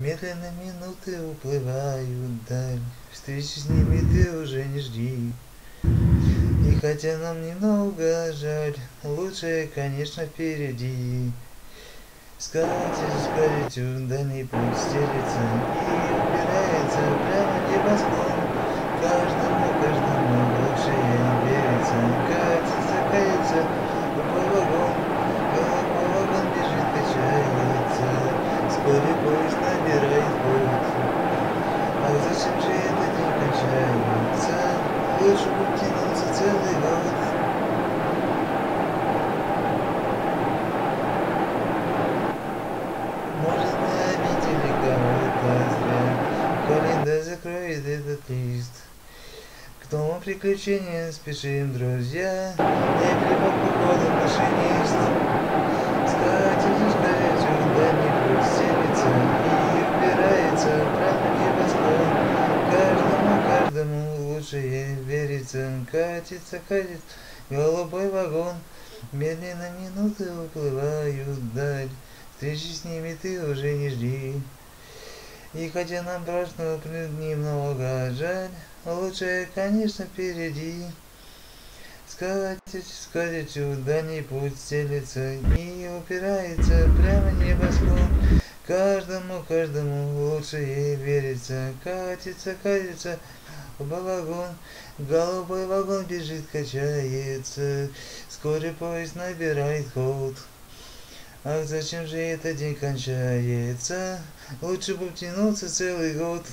Медленно минуты уплывают вдаль, Встречи с ними ты уже не жди. И хотя нам немного жаль, Лучшее, конечно, впереди. Скатерть, скатертью дальний путь стелится И упирается прямо в небосклон. Каждому, каждому лучше верится, Катится, катится, любой вагон, Голубой вагон бежит, качается, Вскоре поезд набирает ход. Ах, зачем же этот день кончается? Лучше бы тянулся целый год. Может, мы обидели кого-то зря. Календарь закроет этот лист. К новым приключениям спешим, друзья. Не прибыл походу машинист. Скатерть, скатертью дальний путь стелится И упирается прямо небосклон. Каждому, каждому лучше верится. Катится, катит голубой вагон. Медленно минуты уплывают вдаль. Встречи с ними ты уже не жди. И хотя нам прошлого немного жаль, лучшее, конечно, впереди. Скатерть, скатертью дальний путь стелется и упирается прямо в небосклон. Каждому, каждому лучше ей верится. Катится, катится вагон, голубой вагон бежит, качается. Вскоре поезд набирает ход. Ах, зачем же этот день кончается? Лучше бы тянулся целый год.